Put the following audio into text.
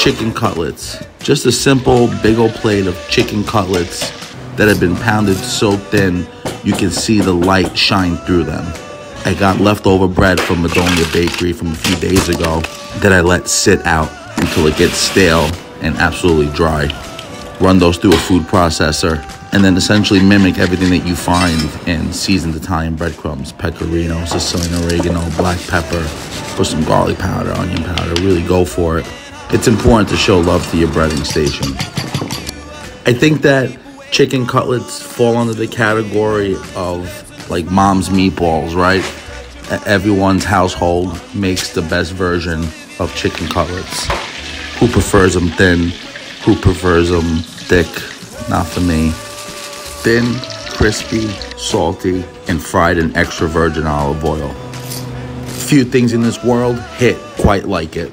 chicken cutlets. Just a simple big old plate of chicken cutlets that have been pounded so thin you can see the light shine through them. I got leftover bread from Madonia Bakery from a few days ago that I let sit out until it gets stale and absolutely dry. Run those through a food processor and then essentially mimic everything that you find in seasoned Italian breadcrumbs, pecorino, Sicilian oregano, black pepper, put some garlic powder, onion powder, really go for it. It's important to show love to your breading station. I think that chicken cutlets fall under the category of like mom's meatballs, right? Everyone's household makes the best version of chicken cutlets. Who prefers them thin? Who prefers them thick? Not for me thin, crispy, salty, and fried in extra virgin olive oil. Few things in this world hit quite like it.